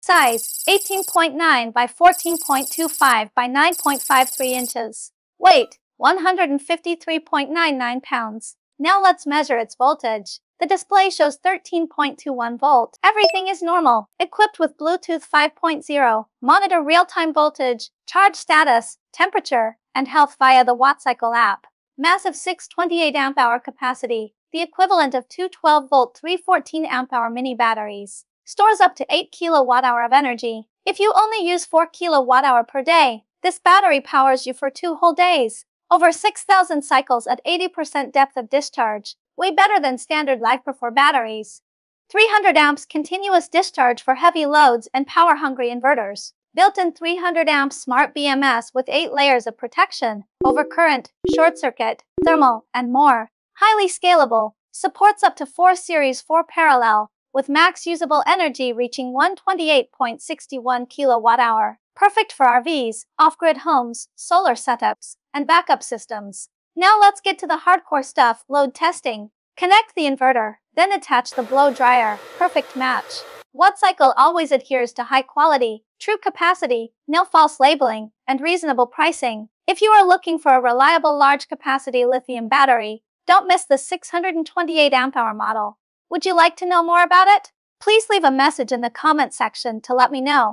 Size 18.9 by 14.25 by 9.53 inches. Weight 153.99 pounds. Now let's measure its voltage. The display shows 13.21 volt. Everything is normal. Equipped with Bluetooth 5.0, monitor real-time voltage, charge status, temperature, and health via the WattCycle app. Massive 628 amp hour capacity, the equivalent of two 12 volt 314 amp hour mini batteries. Stores up to 8 kilowatt hour of energy. If you only use 4 kilowatt hour per day, this battery powers you for two whole days. Over 6,000 cycles at 80% depth of discharge way better than standard LiFePO4 batteries. 300 amps continuous discharge for heavy loads and power-hungry inverters. Built-in 300 amp smart BMS with 8 layers of protection, overcurrent, short circuit, thermal, and more. Highly scalable, supports up to 4 series 4 parallel, with max usable energy reaching 128.61 kilowatt hour. Perfect for RVs, off-grid homes, solar setups, and backup systems. Now let's get to the hardcore stuff, load testing. Connect the inverter, then attach the blow dryer, perfect match. WattCycle always adheres to high quality, true capacity, no false labeling, and reasonable pricing. If you are looking for a reliable large capacity lithium battery, don't miss the 628 amp hour model. Would you like to know more about it? Please leave a message in the comment section to let me know.